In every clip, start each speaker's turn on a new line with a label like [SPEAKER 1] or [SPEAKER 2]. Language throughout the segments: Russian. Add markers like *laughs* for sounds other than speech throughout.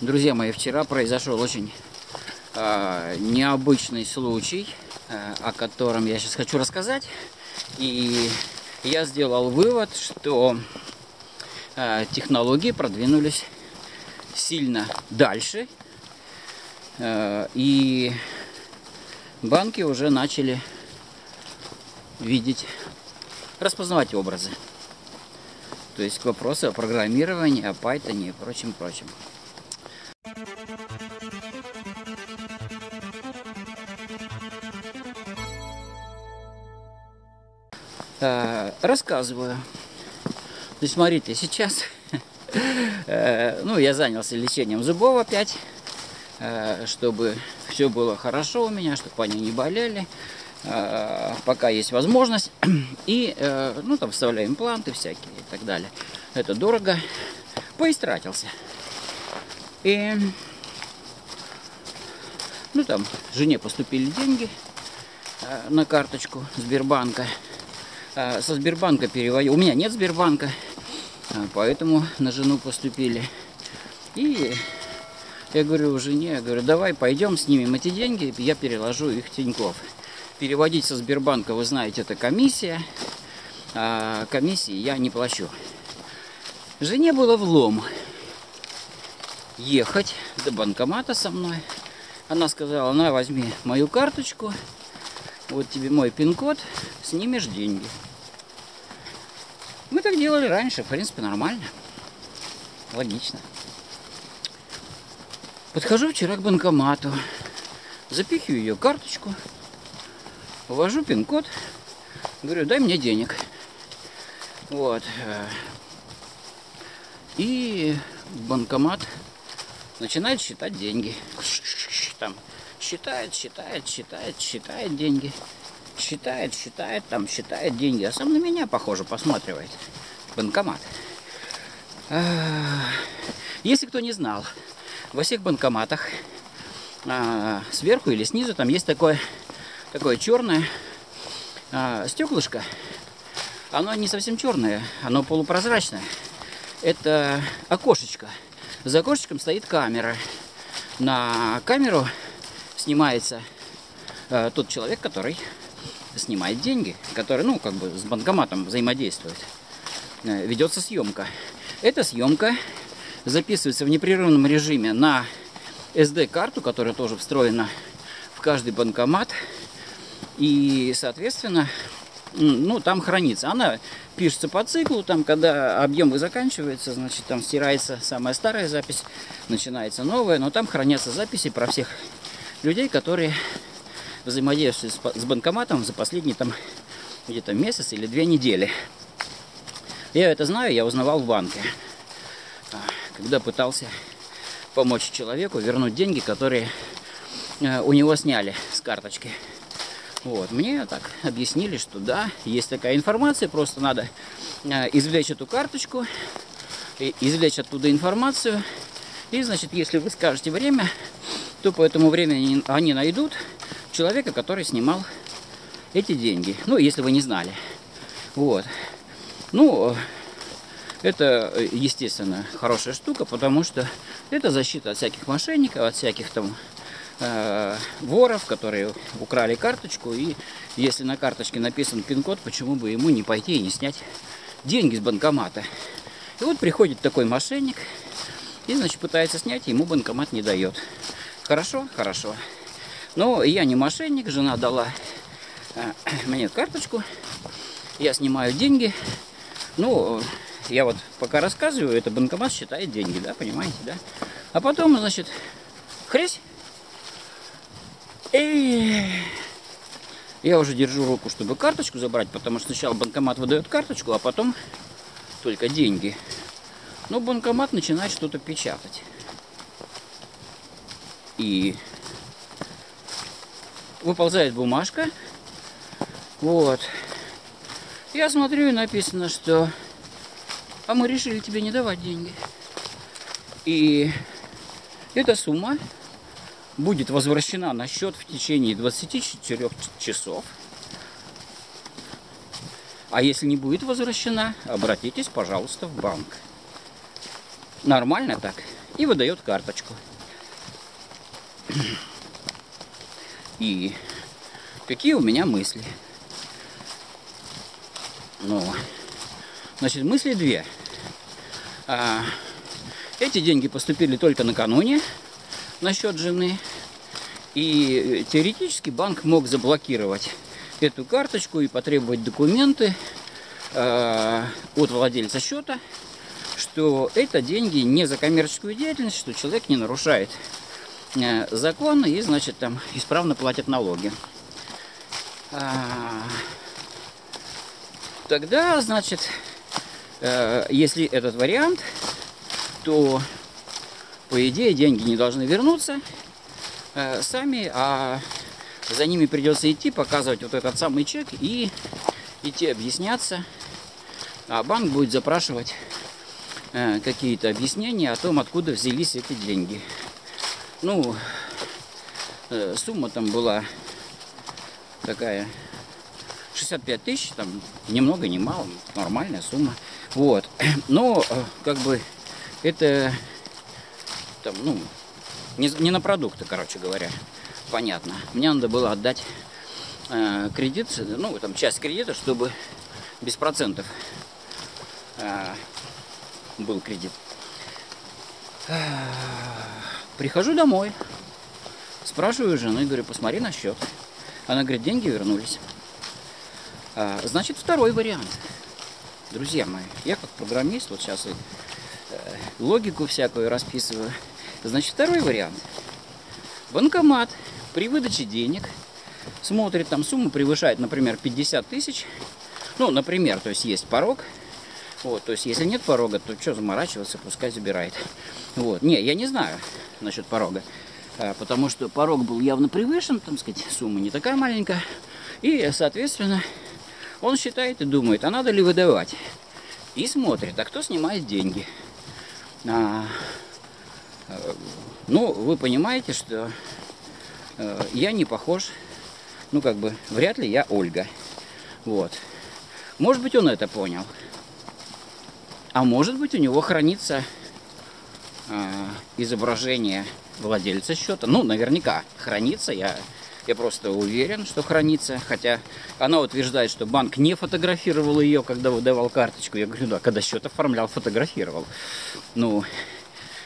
[SPEAKER 1] Друзья мои, вчера произошел очень э, необычный случай, э, о котором я сейчас хочу рассказать. И я сделал вывод, что э, технологии продвинулись сильно дальше. Э, и банки уже начали видеть, распознавать образы. То есть к вопросу о программировании, о Python и прочим, рассказываю. То есть, смотрите, сейчас, э, ну, я занялся лечением зубов опять, э, чтобы все было хорошо у меня, чтобы они не болели, пока есть возможность. И, ну, там вставляю импланты всякие и так далее. Это дорого. Поистратился. И, ну, там, жене поступили деньги на карточку Сбербанка. А, со Сбербанка переводил. У меня нет Сбербанка, а, поэтому на жену поступили. И я говорю жене, я говорю, давай пойдем снимем эти деньги, я переложу их в Тинькофф. Переводить со Сбербанка, вы знаете, это комиссия. А комиссии я не плачу. Жене было влом ехать до банкомата со мной. Она сказала, на, возьми мою карточку, вот тебе мой пин-код, снимешь деньги. Мы так делали раньше, в принципе, нормально. Логично. Подхожу вчера к банкомату, запихиваю ее карточку, ввожу пин-код, говорю, дай мне денег. Вот. И банкомат начинает считать деньги. Там считает, считает, считает, считает деньги. Считает, считает, там считает деньги. А сам на меня, похоже, посматривает. Банкомат. Если кто не знал, во всех банкоматах а, сверху или снизу там есть такое, такое черное а, стеклышко. Оно не совсем черное, оно полупрозрачное. Это окошечко. За окошечком стоит камера. На камеру снимается э, тот человек, который снимает деньги, который, ну, как бы с банкоматом взаимодействует. Э, ведется съемка. Эта съемка записывается в непрерывном режиме на SD-карту, которая тоже встроена в каждый банкомат. И, соответственно, ну, там хранится. Она пишется по циклу, там, когда объемы заканчивается, значит, там стирается самая старая запись, начинается новая, но там хранятся записи про всех людей, которые взаимодействуют с банкоматом за последние там где-то месяц или две недели. Я это знаю, я узнавал в банке, а, когда пытался помочь человеку вернуть деньги, которые э, у него сняли с карточки. Вот. Мне так объяснили, что да, есть такая информация, просто надо э, извлечь эту карточку, извлечь оттуда информацию, и, значит, если вы скажете время, то по этому времени они найдут человека, который снимал эти деньги. Ну, если вы не знали. Вот. Ну, это, естественно, хорошая штука, потому что это защита от всяких мошенников, от всяких там э, воров, которые украли карточку. И если на карточке написан пин-код, почему бы ему не пойти и не снять деньги с банкомата. И вот приходит такой мошенник, и, значит, пытается снять, ему банкомат не дает. Хорошо? Хорошо. Но я не мошенник, жена дала э, *clears throat* мне карточку, я снимаю деньги. Ну, я вот пока рассказываю, это банкомат считает деньги, да, понимаете, да? А потом, значит, хресь. И я уже держу руку, чтобы карточку забрать, потому что сначала банкомат выдает карточку, а потом только деньги. Но банкомат начинает что-то печатать. И выползает бумажка. Вот. Я смотрю и написано, что а мы решили тебе не давать деньги. И эта сумма будет возвращена на счет в течение 24 часов. А если не будет возвращена, обратитесь, пожалуйста, в банк. Нормально так? и выдает карточку. И какие у меня мысли? Ну, значит, мысли две. А, эти деньги поступили только накануне на счет жены. И теоретически банк мог заблокировать эту карточку и потребовать документы э, от владельца счета, что это деньги не за коммерческую деятельность, что человек не нарушает закон и, значит, там исправно платит налоги. А, тогда, значит, э, если этот вариант, то, по идее, деньги не должны вернуться э, сами, а за ними придется идти, показывать вот этот самый чек и идти объясняться. А банк будет запрашивать э, какие-то объяснения о том, откуда взялись эти деньги. Ну, э, сумма там была такая 65 тысяч, там ни много ни мало, нормальная сумма. Вот. *clears throat* Но, э, как бы, это там, ну, не, не на продукты, короче говоря. Понятно. Мне надо было отдать э, кредит, ну, там часть кредита, чтобы без процентов э, был кредит. Прихожу домой, спрашиваю жены, говорю, посмотри на счет. Она говорит, деньги вернулись. А, значит, второй вариант. Друзья мои, я как программист, вот сейчас и э, логику всякую расписываю. Значит, второй вариант. Банкомат при выдаче денег смотрит, там сумма превышает, например, 50 тысяч. Ну, например, то есть есть порог. Вот, то есть если нет порога, то что заморачиваться, пускай забирает. Вот. Не, я не знаю насчет порога. А, потому что порог был явно превышен, там сказать, сумма не такая маленькая. И, соответственно, он считает и думает, а надо ли выдавать. И смотрит, а кто снимает деньги. А, Э, ну, вы понимаете, что э, я не похож, ну, как бы, вряд ли я Ольга. Вот. Может быть, он это понял. А может быть, у него хранится э, изображение владельца счета. Ну, наверняка хранится. Я, я просто уверен, что хранится. Хотя она утверждает, что банк не фотографировал ее, когда выдавал карточку. Я говорю, да, когда счет оформлял, фотографировал. Ну,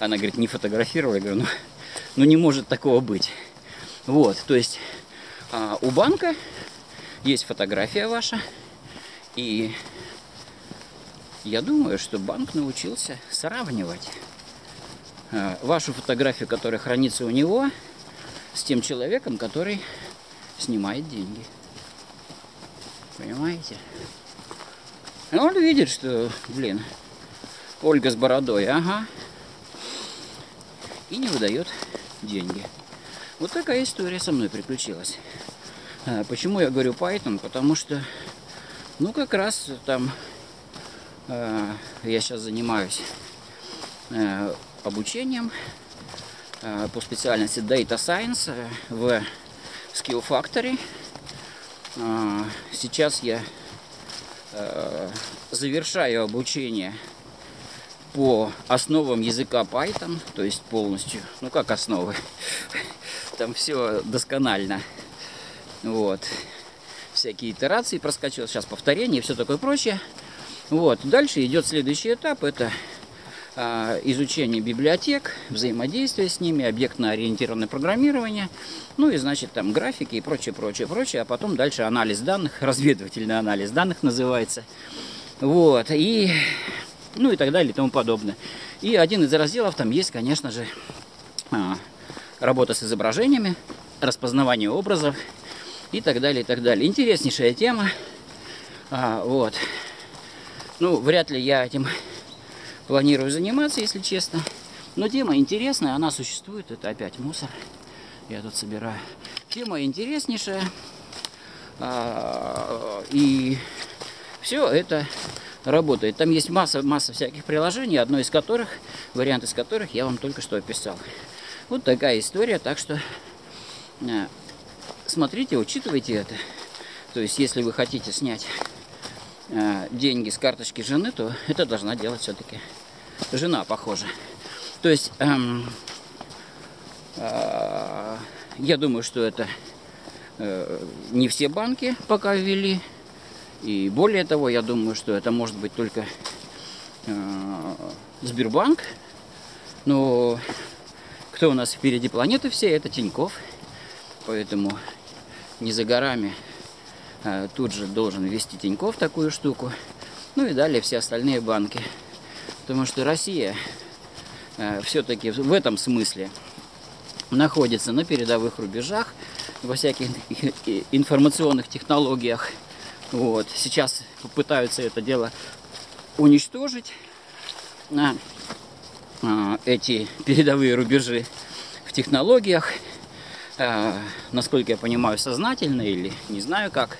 [SPEAKER 1] она говорит, не фотографировала. Я говорю, ну, ну не может такого быть. Вот, то есть а, у банка есть фотография ваша. И я думаю, что банк научился сравнивать а, вашу фотографию, которая хранится у него, с тем человеком, который снимает деньги. Понимаете? И он видит, что, блин, Ольга с бородой, ага, и не выдает деньги. Вот такая история со мной приключилась. А, почему я говорю Python? Потому что, ну, как раз там э, я сейчас занимаюсь э, обучением э, по специальности Data Science в Skill Factory. Э, сейчас я э, завершаю обучение по основам языка Python, то есть полностью, ну как основы, *laughs* там все досконально. Вот. Всякие итерации проскочил, сейчас повторение и все такое прочее. Вот. Дальше идет следующий этап, это а, изучение библиотек, взаимодействие с ними, объектно-ориентированное программирование, ну и, значит, там графики и прочее, прочее, прочее, а потом дальше анализ данных, *laughs* разведывательный анализ данных называется. Вот, и ну и так далее и тому подобное. И один из разделов там есть, конечно же, а, работа с изображениями, распознавание образов и так далее, и так далее. Интереснейшая тема. А, вот. Ну, вряд ли я этим планирую заниматься, если честно. Но тема интересная, она существует. Это опять мусор. Я тут собираю. Тема интереснейшая. А, и все это работает. Там есть масса, масса всяких приложений, одно из которых, вариант из которых я вам только что описал. Вот такая история, так что э, смотрите, учитывайте это. То есть, если вы хотите снять деньги с карточки жены, то это должна делать все-таки жена, похоже. То есть, эм, э, я думаю, что это э, не все банки пока ввели. И более того, я думаю, что это может быть только э, Сбербанк. Но кто у нас впереди планеты все, это Тиньков. Поэтому не за горами а, тут же должен ввести Тиньков такую штуку. Ну и далее все остальные банки. Потому что Россия а, все-таки в этом смысле находится на передовых рубежах во всяких *laughs* информационных технологиях. Вот. Сейчас пытаются это дело уничтожить. А, а, эти передовые рубежи в технологиях, а, насколько я понимаю, сознательно или не знаю как.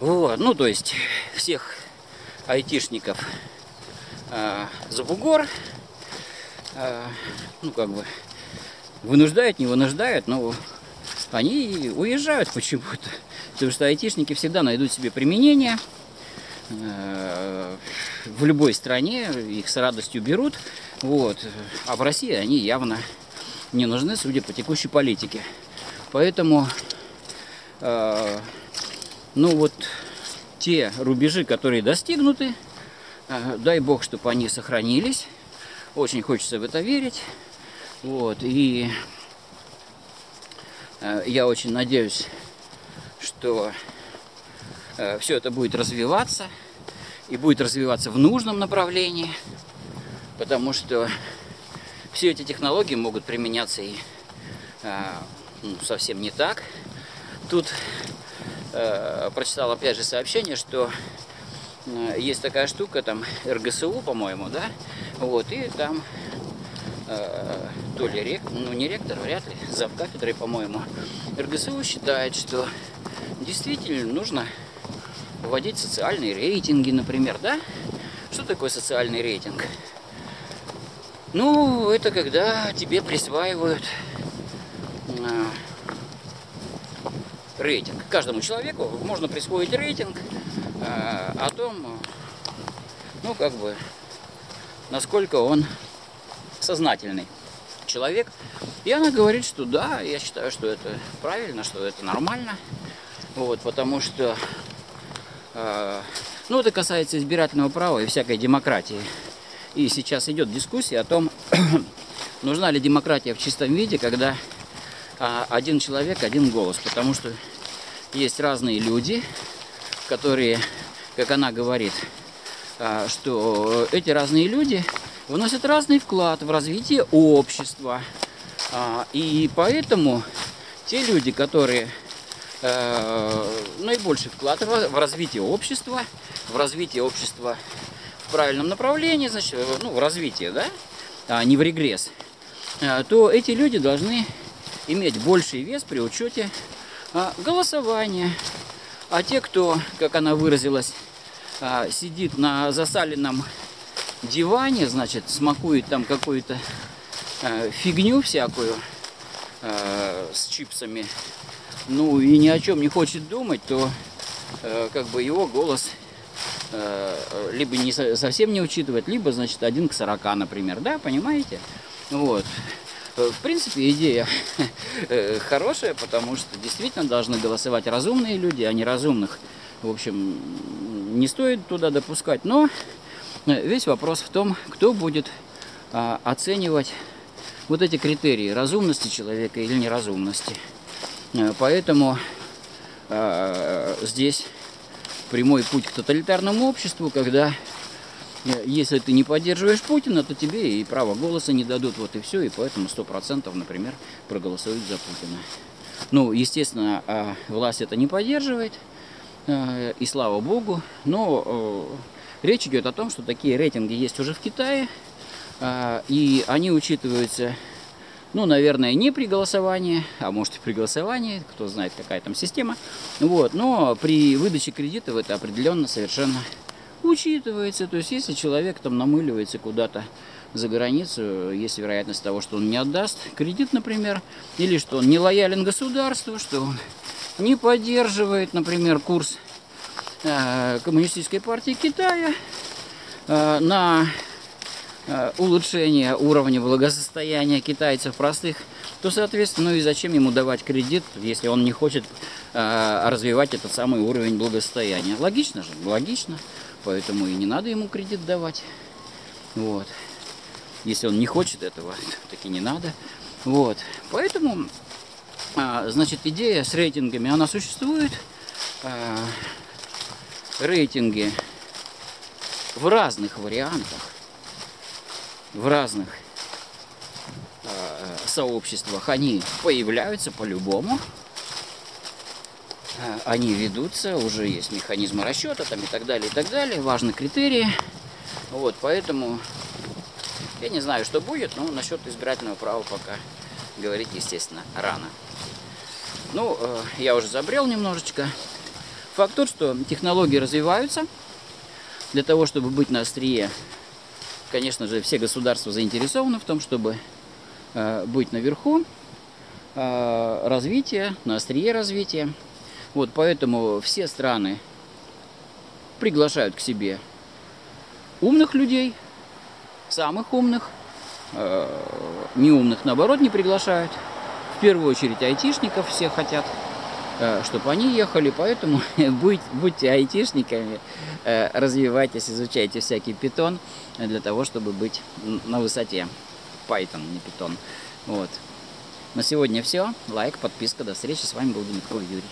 [SPEAKER 1] Вот, ну то есть всех айтишников а, за бугор, ну как бы вынуждают, не вынуждают, но они уезжают почему-то. Потому что айтишники всегда найдут себе применение – Э, в любой стране их с радостью берут. Вот. А в России они явно не нужны, судя по текущей политике. Поэтому, э, ну вот, те рубежи, которые достигнуты, э, дай бог, чтобы они сохранились. Очень хочется в это верить. Вот. И э, я очень надеюсь, что Э, все это будет развиваться и будет развиваться в нужном направлении, потому что все эти технологии могут применяться и э, ну, совсем не так. Тут э, прочитал опять же сообщение, что э, есть такая штука, там РГСУ, по-моему, да, вот, и там э, то ли ректор, ну не ректор, вряд ли, зав кафедрой, по-моему, РГСУ считает, что действительно нужно вводить социальные рейтинги, например, да? Что такое социальный рейтинг? Ну, это когда тебе присваивают э, рейтинг. Каждому человеку можно присвоить рейтинг э, о том, ну, как бы, насколько он сознательный человек. И она говорит, что да, я считаю, что это правильно, что это нормально. Вот, потому что а, ну, это касается избирательного права и всякой демократии. И сейчас идет дискуссия о том, *clears throat* нужна ли демократия в чистом виде, когда а, один человек, один голос. Потому что есть разные люди, которые, как она говорит, а, что эти разные люди вносят разный вклад в развитие общества. И поэтому те люди, которые Э, наибольший вклад в развитие общества, в развитие общества правильном направлении, значит, э, ну, в развитие, да, а не в регресс, э, то эти люди должны иметь больший вес при учете а, голосования. А те, кто, как она выразилась, а, сидит на засаленном диване, значит, смакует там какую-то фигню всякую с чипсами, ну и ни о чем не хочет думать, то э, как бы его голос э, либо не совсем не учитывать, либо, значит, один к 40, например, да, понимаете? Вот. В принципе, идея *laughs* э, хорошая, потому что действительно должны голосовать разумные люди, а не разумных. В общем, не стоит туда допускать. Но весь вопрос в том, кто будет а, оценивать вот эти критерии разумности человека или неразумности. Э, поэтому э, здесь прямой путь к тоталитарному обществу, когда э, если ты не поддерживаешь Путина, то тебе и право голоса не дадут, вот и все, и поэтому сто процентов, например, проголосуют за Путина. Ну, естественно, э, власть это не поддерживает, э, и слава богу, но э, речь идет о том, что такие рейтинги есть уже в Китае, э, и они учитываются ну, наверное, не при голосовании, а может и при голосовании, кто знает, какая там система. Вот, но при выдаче кредитов это определенно совершенно учитывается. То есть, если человек там намыливается куда-то за границу, есть вероятность того, что он не отдаст кредит, например, или что он не лоялен государству, что он не поддерживает, например, курс э, Коммунистической партии Китая э, на улучшения уровня благосостояния китайцев простых, то, соответственно, ну и зачем ему давать кредит, если он не хочет э, развивать этот самый уровень благосостояния? Логично же, логично. Поэтому и не надо ему кредит давать. Вот. Если он не хочет этого, *laughs* таки не надо. Вот. Поэтому, а, значит, идея с рейтингами, она существует. Рейтинги в разных вариантах, в разных а, сообществах, они появляются по-любому. Они ведутся, уже есть механизмы расчета там и так далее, и так далее. Важны критерии. Вот, поэтому я не знаю, что будет, но насчет избирательного права пока говорить, естественно, рано. Ну, э, я уже забрел немножечко. Факт тот, что технологии развиваются. Для того, чтобы быть на острие, конечно же, все государства заинтересованы в том, чтобы э, быть наверху э, развития, на острие развития. Вот поэтому все страны приглашают к себе умных людей, самых умных, э, неумных, наоборот, не приглашают. В первую очередь айтишников все хотят, чтобы они ехали, поэтому *laughs* будь, будьте айтишниками, э, развивайтесь, изучайте всякий питон для того, чтобы быть на высоте. Python, не питон. Вот. На сегодня все. Лайк, подписка. До встречи. С вами был Дмитрий Юрий.